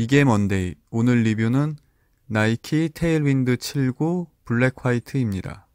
이게 먼데이. 오늘 리뷰는 나이키 테일윈드 79 블랙 화이트입니다.